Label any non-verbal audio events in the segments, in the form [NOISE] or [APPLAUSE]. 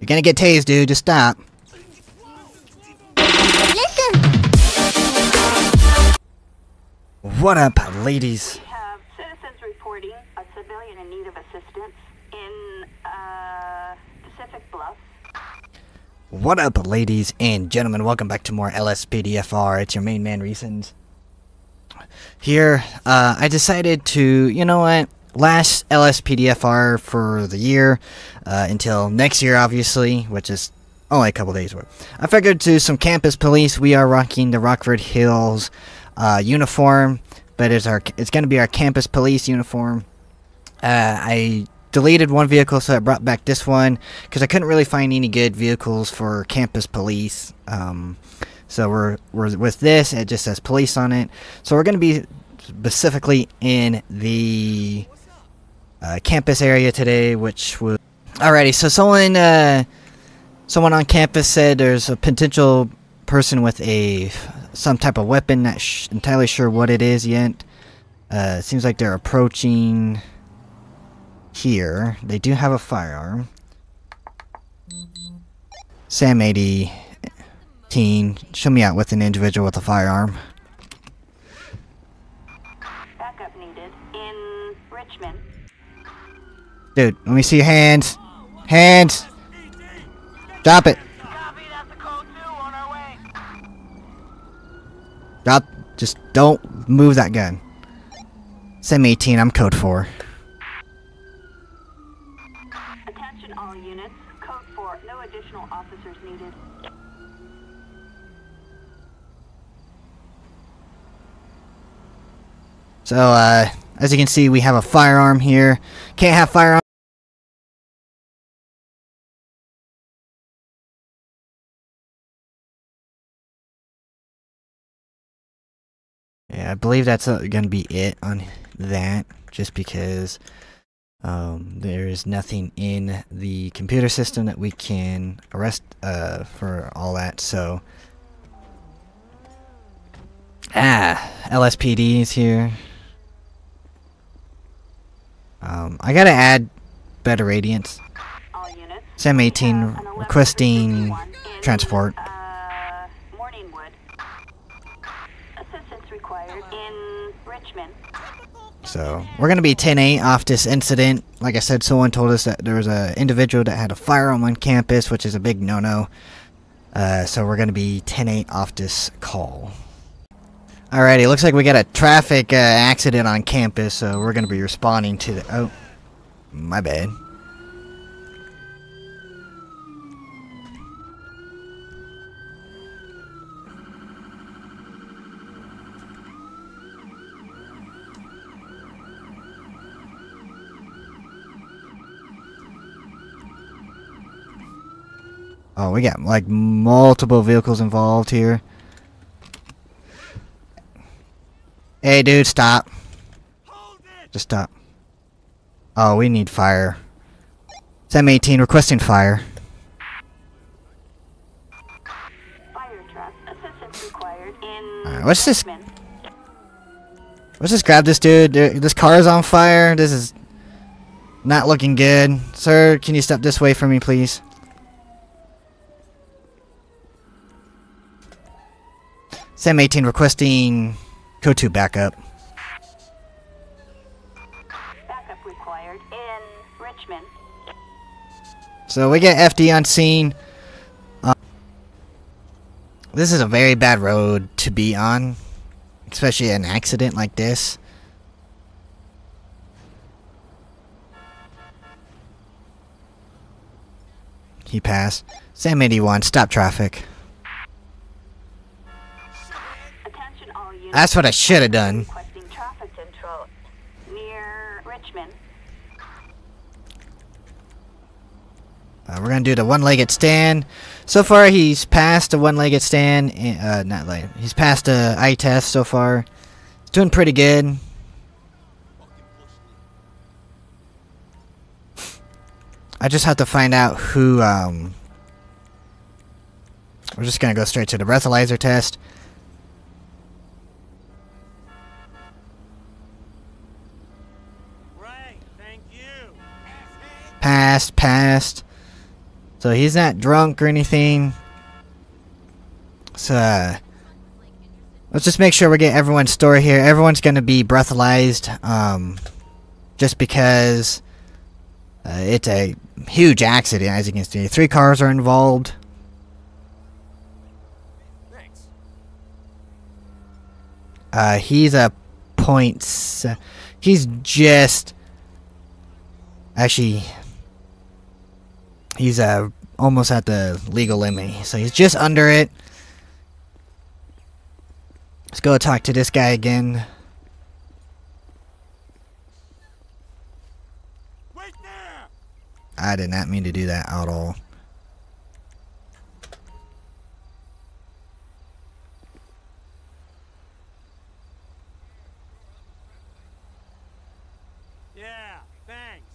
You're gonna get tased, dude. Just stop. What up, ladies? We have citizens reporting a civilian in need of assistance in uh, Pacific Bluff. What up, ladies and gentlemen? Welcome back to more LSPDFR. It's your main man, Reasons. Here, uh, I decided to, you know what? Last LSPDFR for the year, uh, until next year, obviously, which is only a couple days away. I figured to some campus police, we are rocking the Rockford Hills uh, uniform, but it's our it's going to be our campus police uniform. Uh, I deleted one vehicle, so I brought back this one because I couldn't really find any good vehicles for campus police. Um, so we're we're with this. It just says police on it. So we're going to be specifically in the uh, campus area today, which was alrighty. So someone uh, someone on campus said there's a potential person with a some type of weapon. Not sh- entirely sure what it is yet. Uh, seems like they're approaching here. They do have a firearm. Sam 80 teen, show me out with an individual with a firearm. Dude, let me see your hands. Hands! Drop it. Copy, that's a code 2 on our way. Drop. Just don't move that gun. Sam 18, I'm code 4. Attention all units. Code 4, no additional officers needed. So, uh, as you can see, we have a firearm here. Can't have firearm. Yeah, I believe that's uh, gonna be it on that, just because um, there is nothing in the computer system that we can arrest uh, for all that. So, ah, LSPD is here. Um, I gotta add better radiance. Sam 18 have an 11 requesting 51 in, transport. Uh, Morningwood. Assistance required in Richman. So we're gonna be 10-8 off this incident. Like I said, someone told us that there was a individual that had a firearm on campus, which is a big no-no. Uh, so we're gonna be 10-8 off this call. Alrighty, looks like we got a traffic uh, accident on campus, so we're gonna be responding to the. Oh, my bad. Oh, we got like multiple vehicles involved here. Hey, dude, stop. Just stop. Oh, we need fire. Sam 18 requesting fire. Fire truck. Assistance required in Alright, what's this-. Let's just grab this dude. This car is on fire. This is not looking good. Sir, can you step this way for me, please? Sam 18 requesting 2 backup. Backup required in Richman. So we get FD on scene. Uh, this is a very bad road to be on, especially an accident like this. He passed. Sam 81, stop traffic. That's what I should have done. Requesting traffic control near Richman. Uh, we're gonna do the one-legged stand. So far, he's passed the one-legged stand. and- Uh, not like he's passed the eye test so far. He's doing pretty good. I just have to find out who. Um, we're just gonna go straight to the breathalyzer test. Passed, passed. So he's not drunk or anything. So, uh, let's just make sure we get everyone's story here. Everyone's going to be breathalyzed, um, just because uh, it's a huge accident, as you can see. Three cars are involved. Uh, he's a point. se- He's just. Actually, he's uh almost at the legal limit, so he's just under it. Let's go talk to this guy again. Wait there! I did not mean to do that at all. Yeah, thanks.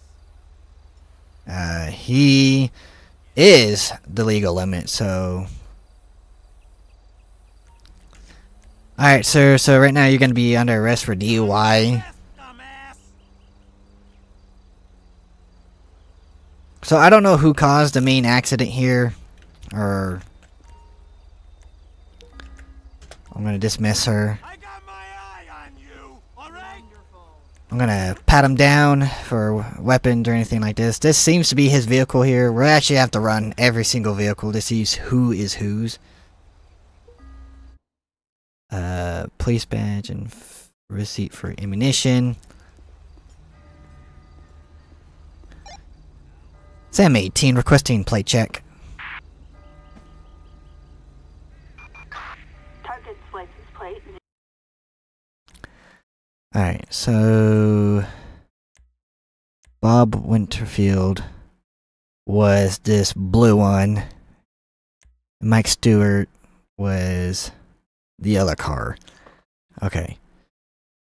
Uh, he is the legal limit, so. Alright, sir, so right now you're gonna be under arrest for DUI. So I don't know who caused the main accident here, or. I'm gonna dismiss her. I'm gonna pat him down for weapons or anything like this. This seems to be his vehicle here. We'll actually have to run every single vehicle to see who is whose. Uh, police badge and receipt for ammunition. Sam 18 requesting plate check. Alright, so Bob Winterfield was this blue one. Mike Stewart was the other car. Okay.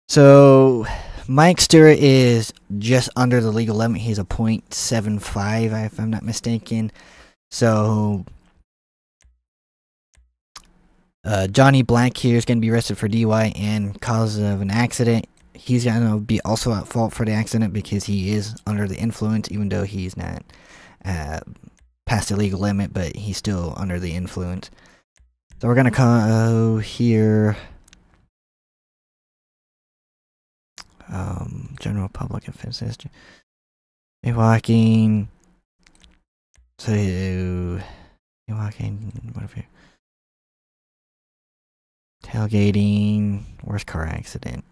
So Mike Stewart is just under the legal limit. He's a .75 if I'm not mistaken. So uh, Johnny Black here is going to be arrested for DUI and cause of an accident. He's to be also at fault for the accident because he is under the influence, even though he's not uh, past the legal limit, but he's still under the influence. So we're to go here. Um, general public offenses. Jaywalking. To. Jaywalking. Whatever. Tailgating. Worst car accident.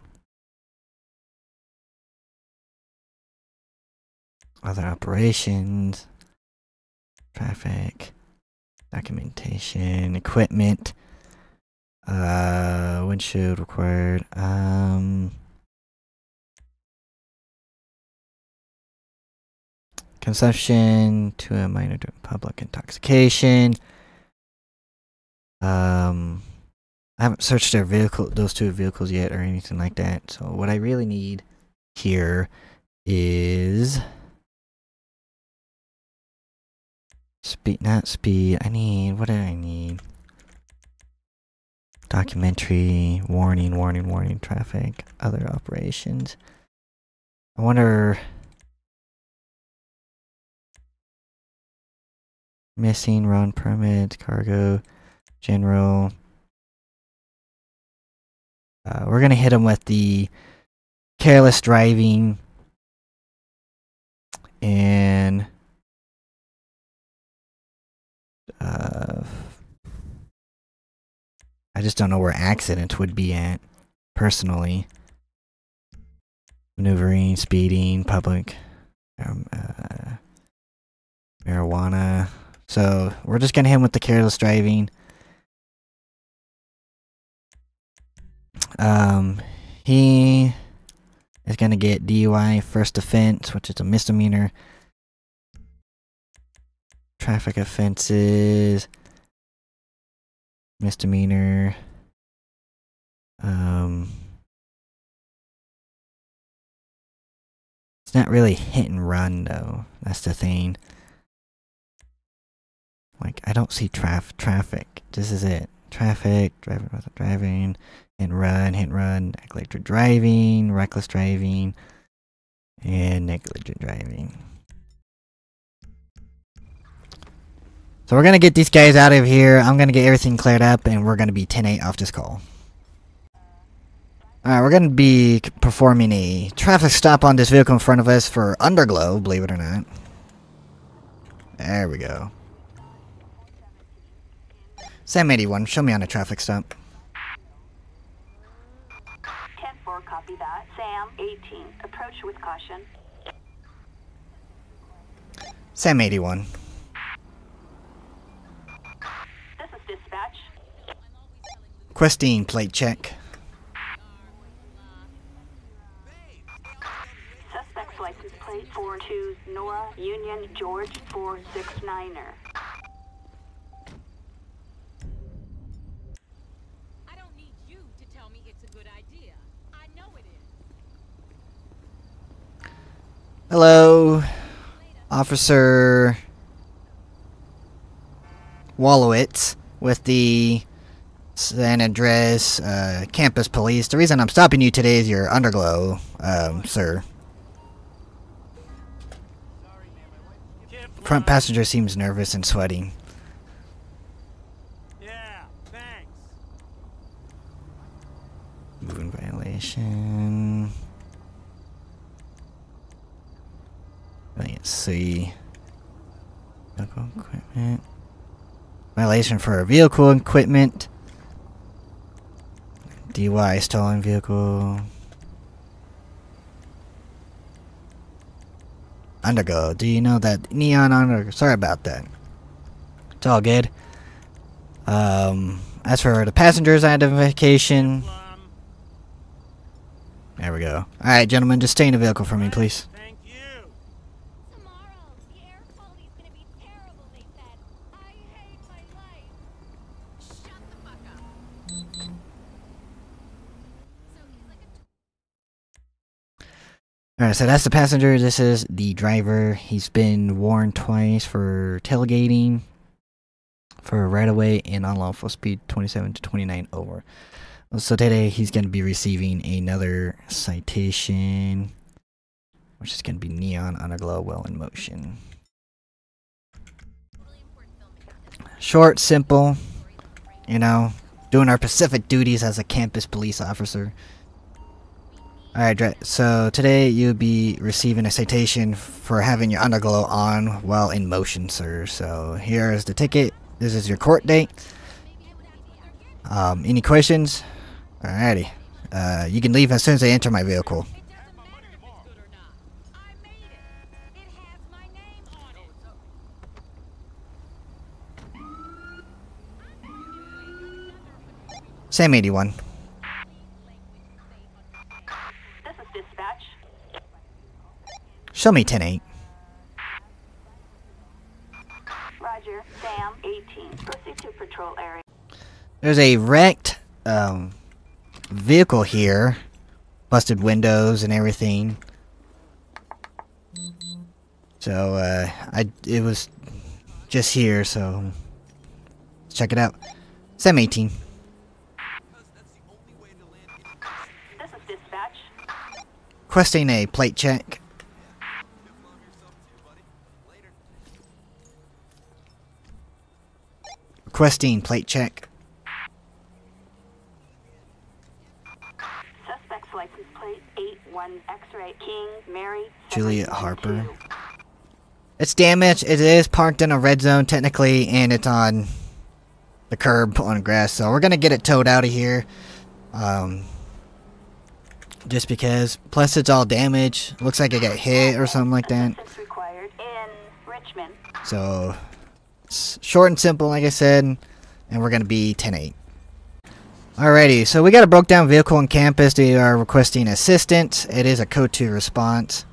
Other operations. Traffic. Documentation. Equipment. Uh, windshield required. Um. Consumption to a minor to public intoxication. Um, I haven't searched their vehicle, those two vehicles yet, or anything like that. So what I really need here is speed, not speed. I need what do I need? Documentary, warning, warning, warning, traffic, other operations. I wonder. Missing run permit, cargo, general. Uh, we're gonna hit him with the careless driving and uh, I just don't know where accidents would be at personally. Maneuvering, speeding, public um, uh, marijuana. So we're just gonna hit him with the careless driving. Um, he is gonna get DUI first offense, which is a misdemeanor. Traffic offenses, misdemeanor. Um, it's not really hit and run though. That's the thing. Like I don't see traf traffic. This is it. Traffic, driving driving, hit and run, hit and run, negligent driving, reckless driving, and negligent driving. So we're gonna get these guys out of here. I'm gonna get everything cleared up, and we're gonna be 10-8 off this call. Alright, we're gonna be performing a traffic stop on this vehicle in front of us for underglow, believe it or not. There we go. Sam 81, show me on a traffic stop. 10-4, copy that. Sam, 18, approach with caution. Sam 81. This is dispatch. Questing plate check. Suspect's license plate 42 Nora Union George 469er. I don't need you to tell me it's a good idea. I know it is. Hello, Officer Wallowitz with the San Andreas uh, Campus Police. The reason I'm stopping you today is your underglow, um, sir. Front passenger seems nervous and sweating. Yeah, thanks. Moving violation. Let's see. Vehicle equipment. Violation for vehicle equipment. DUI stolen vehicle. Undergo. Do you know that neon under? Sorry about that. It's all good. Um, as for the passenger's identification, there we go. All right, gentlemen, just stay in the vehicle for me, please. Thank you. Tomorrow, the air quality is gonna be terrible, they said. I hate my life. Shut the fuck up. So he's like a All right, so that's the passenger. This is the driver. He's been warned twice for tailgating, for right away and unlawful speed 27 to 29 over. So today he's going to be receiving another citation, which is going to be neon on a underglow well in motion. Short, simple, you know, doing our Pacific duties as a campus police officer. Alright, so today you'll be receiving a citation for having your underglow on while in motion, sir. So here is the ticket. This is your court date. Um, any questions? Alrighty. Uh, you can leave as soon as I enter my vehicle. Sam 81. Show me 10 8. Roger, Sam, 18, proceed to patrol area. There's a wrecked um, vehicle here. Busted windows and everything. So, uh, I it was just here, so let's check it out. Sam 18. This is dispatch. Questing a plate check. Requesting plate check. Suspect's license plate 81 X-ray King Mary. Juliet Harper. It's damaged. It is parked in a red zone technically, and it's on the curb on grass. So we're gonna get it towed out of here. Um, just because. Plus, it's all damaged. Looks like it got hit or something like that. Required in Richman. So short and simple, like I said, and we're gonna be 10-8. Alrighty, so we got a broke down vehicle on campus. They are requesting assistance. It is a code 2 response.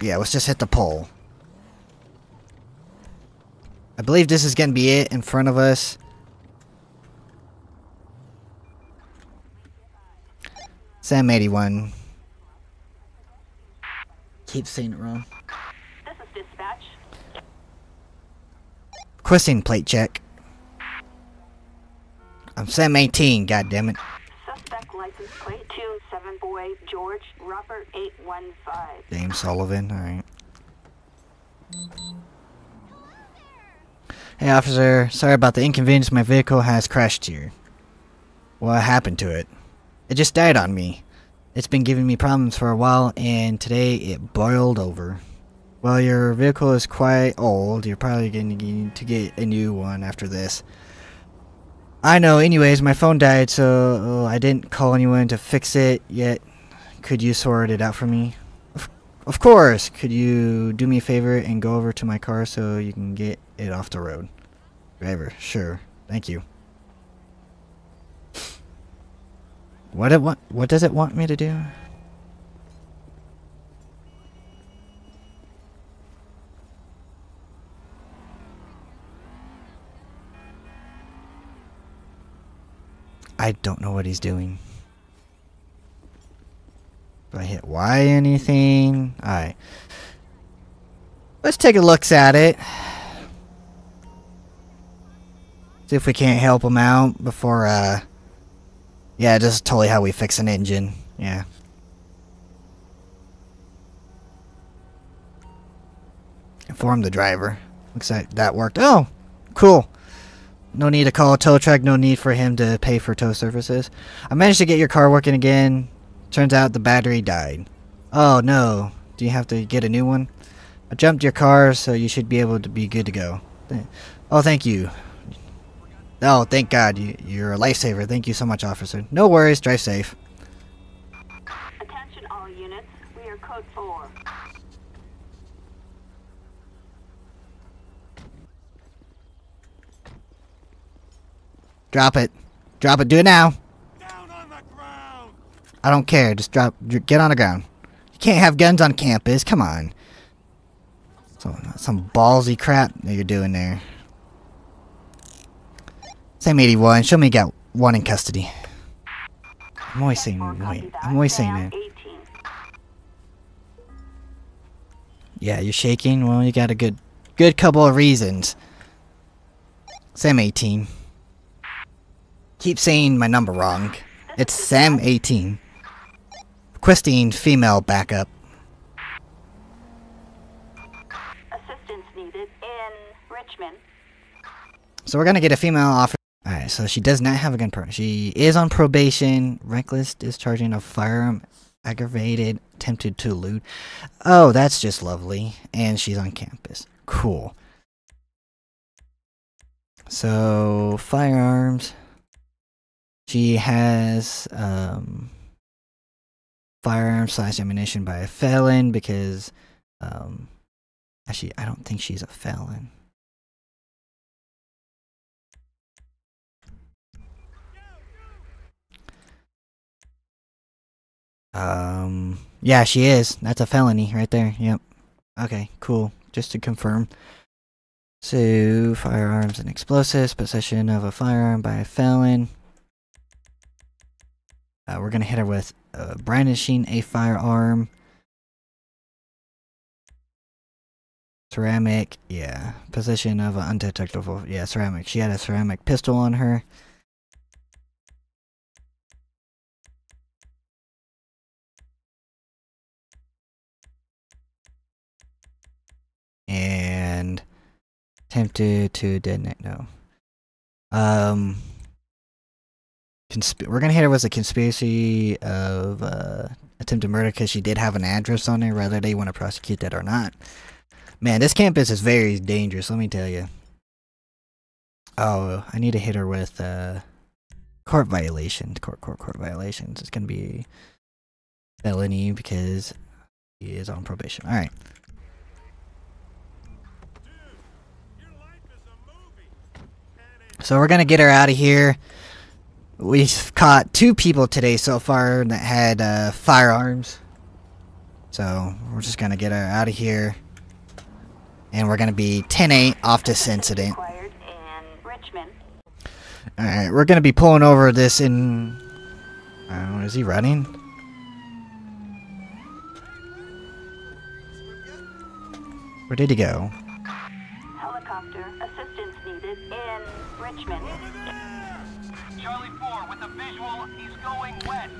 yeah, let's just hit the pole. I believe this is gonna be it in front of us. Sam 81. Keep saying it wrong. This is dispatch. Requesting plate check. I'm Sam 18, goddammit. Suspect license plate 27 boy George Robert 815. James Sullivan, alright. Hey officer, sorry about the inconvenience. My vehicle has crashed here. What happened to it? It just died on me. It's been giving me problems for a while, and today it boiled over. Well, your vehicle is quite old. You're probably going to need to get a new one after this. I know, anyways, my phone died, so uh, I didn't call anyone to fix it yet. Could you sort it out for me? Of, of course! Could you do me a favor and go over to my car so you can get it off the road? Driver, sure. Thank you. What it want? What does it want me to do? I don't know what he's doing. Do I hit Y anything? Alright. Let's take a look at it. See if we can't help him out before, uh... Yeah, is totally how we fix an engine. Yeah. Inform the driver. Looks like that worked. Oh! Cool. No need to call a tow truck, no need for him to pay for tow services. I managed to get your car working again. Turns out the battery died. Oh no. Do you have to get a new one? I jumped your car, so you should be able to be good to go. Oh, thank you. Oh, thank God. You, you're a lifesaver. Thank you so much, officer. No worries. Drive safe. Attention all units. We are code 4. Drop it. Drop it. Do it now. Down on the ground! I don't care. Just drop. Get on the ground. You can't have guns on campus. Come on. So, some ballsy crap that you're doing there. Same 81. Show me you got one in custody. I'm always saying wait. I'm always saying that. Yeah, you're shaking. Well, you got a good, good couple of reasons. Sam 18. Keep saying my number wrong. It's Sam 18. Requesting female backup. Assistance needed in Richman. So we're gonna get a female officer. Alright, so she does not have a gun permit. She is on probation. Reckless discharging of firearm. Aggravated. Attempted to loot. Oh, that's just lovely. And she's on campus. Cool. So, firearms. She has um, firearm slash ammunition by a felon because, um, actually, I don't think she's a felon. Um, yeah, she is. That's a felony right there. Yep. Okay, cool. Just to confirm. So, firearms and explosives, possession of a firearm by a felon. Uh, we're gonna hit her with uh, brandishing a firearm. Ceramic, yeah. Possession of an undetectable, yeah, ceramic. She had a ceramic pistol on her. Attempted to detonate. No. Um. Consp- we're gonna hit her with a conspiracy of uh, attempted murder because she did have an address on there, whether they want to prosecute that or not. Man, this campus is very dangerous. Let me tell you. Oh, I need to hit her with uh, court violations. Court, court, court violations. It's gonna be felony because he is on probation. All right. Your life is a movie. And it So we're gonna get her out of here. We've caught two people today so far that had uh, firearms. So we're just gonna get her out of here. And we're gonna be 10-8 off this incident. Alright, we're gonna be pulling over this in... Is he running? Where did he go? Going west.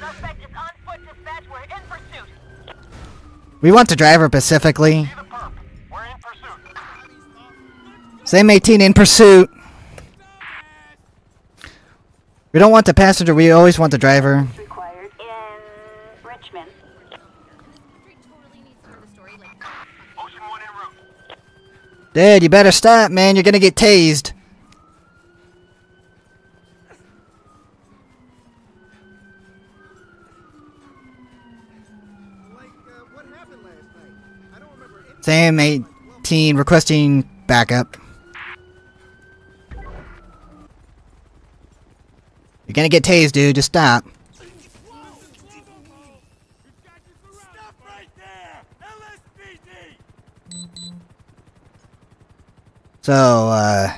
Suspect is on foot dispatch. We're in pursuit. We want the driver specifically. See. We're in pursuit. Same 18 in pursuit. We don't want the passenger, we always want the driver. Required in Richman. Street totally needs to know the story. Like, Ocean 1 en route. Dad, you better stop, man. You're gonna get tased. Like, uh, what happened last night? I don't Same 18 requesting backup. You're gonna get tased, dude. Just stop. So, uh,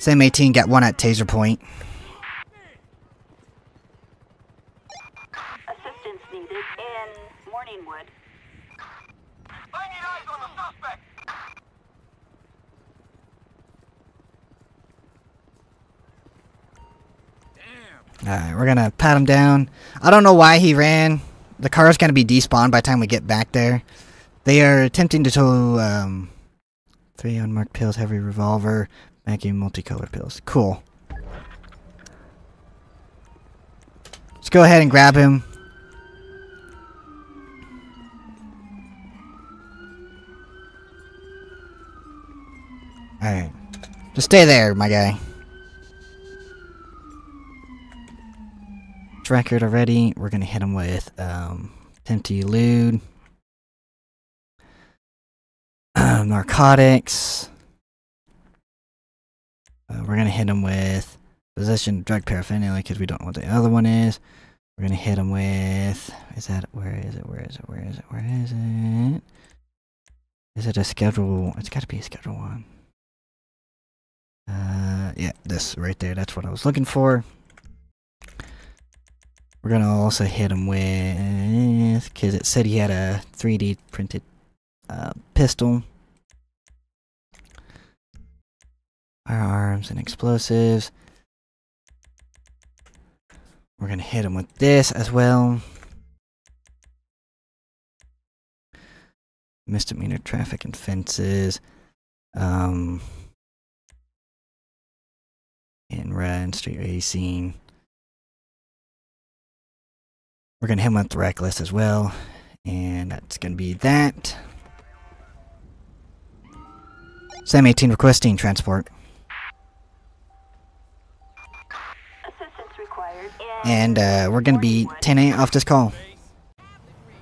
same 18 got one at taser point. Him down. I don't know why he ran. The car's gonna be despawned by the time we get back there. They are attempting to tow, um, three unmarked pills, heavy revolver, making multicolored pills. Cool. Let's go ahead and grab him. Alright. Just stay there, my guy. Record already. We're gonna hit him with um, empty elude, [CLEARS THROAT] narcotics. Uh, we're gonna hit him with possession drug paraphernalia because we don't know what the other one is. We're gonna hit him with. Is that where is it? Where is it? Where is it? Where is it? Is it a schedule? It's got to be a schedule one. Uh, yeah, this right there. That's what I was looking for. We're gonna also hit him with because it said he had a 3D printed uh, pistol, firearms, and explosives. We're gonna hit him with this as well. Misdemeanor traffic and fences. Um, and run street racing. We're gonna hit him with reckless as well, and that's gonna be that. Sam 18 requesting transport, Assistance required and uh, we're gonna be 10 off this call.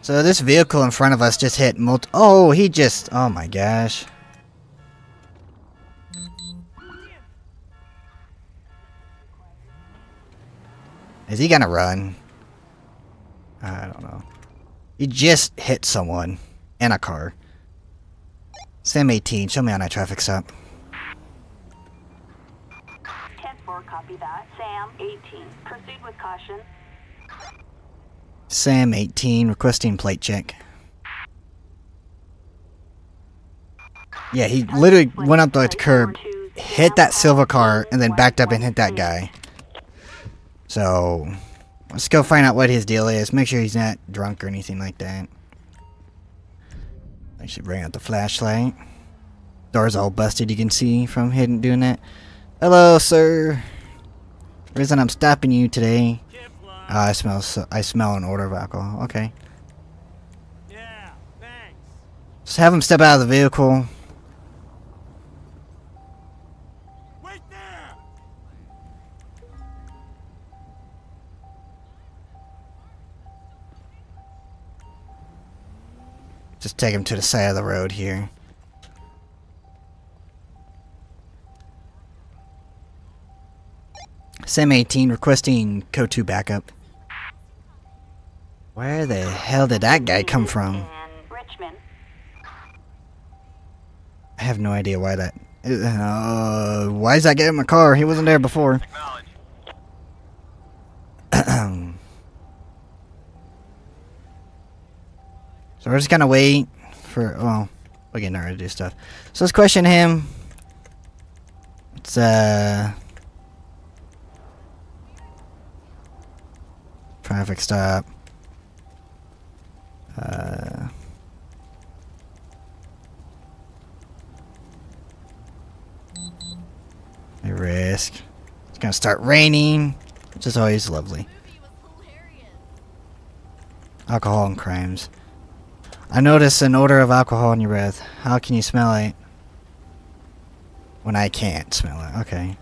So this vehicle in front of us just hit multi. Oh, he just. Oh my gosh. Is he gonna run? I don't know. He just hit someone in a car. Sam 18, show me on that traffic stop. 10-4, copy that. Sam, 18. Proceed with caution. Sam 18, requesting plate check. Yeah, he literally went up the curb, hit that silver car, and then backed up and hit that guy. So, let's go find out what his deal is. Make sure he's not drunk or anything like that. I should bring out the flashlight. Door's all busted, you can see from hidden doing that. Hello, sir. Reason I'm stopping you today. Uh, I smell. So, I smell an odor of alcohol. Okay. Yeah, thanks. Just have him step out of the vehicle. Just take him to the side of the road here. Sim 18 requesting code 2 backup. Where the hell did that guy come from? Richman. I have no idea why that. Uh, why is that guy in my car? He wasn't there before. [CLEARS THROAT] [CLEARS THROAT] So we're just gonna wait for. Well, we're getting ready to do stuff. So let's question him. Let's uh traffic stop. Uh a risk. It's gonna start raining, which is always lovely. Alcohol and crimes. I notice an odor of alcohol in your breath. How can you smell it? When I can't smell it. Okay.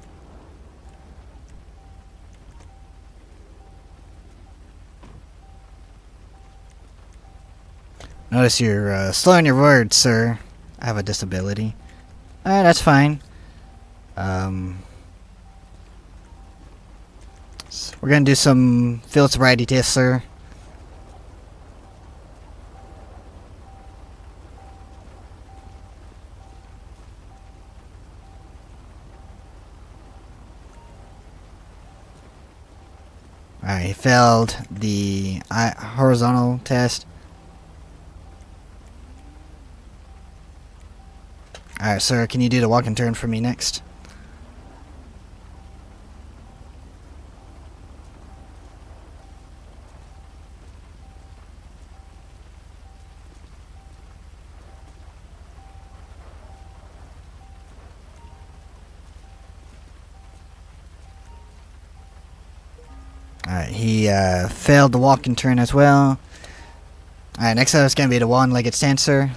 Notice you're uh, slowing your words, sir. I have a disability. Alright, that's fine. Um, s- we're gonna do some field sobriety tests, sir. Failed the horizontal test. Alright, sir, can you do the walk and turn for me next? He uh, failed the walk and turn as well. Alright, next up is going to be the one-legged stance, sir.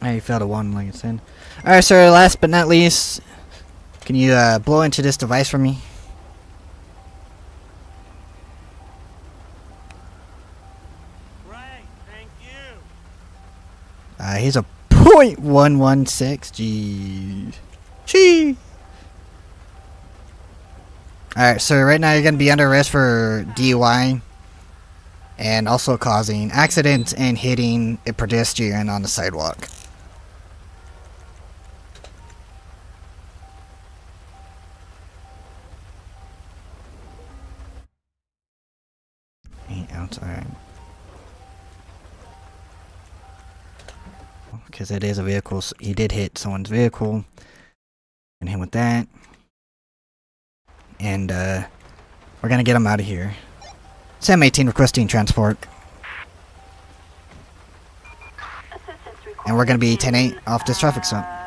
Alright, you failed a one-legged stand. Alright, sir, last but not least, can you uh, blow into this device for me? Great, thank you. Uh, he's a .116. Gee. Gee. Alright, so right now you're going to be under arrest for DUI. And also causing accidents and hitting a pedestrian on the sidewalk. Because it is a vehicle. s he did hit someone's vehicle, and him with that. And uh, we're gonna get him out of here. Sam 18 requesting transport, and we're gonna be required 10-8 off this traffic stop.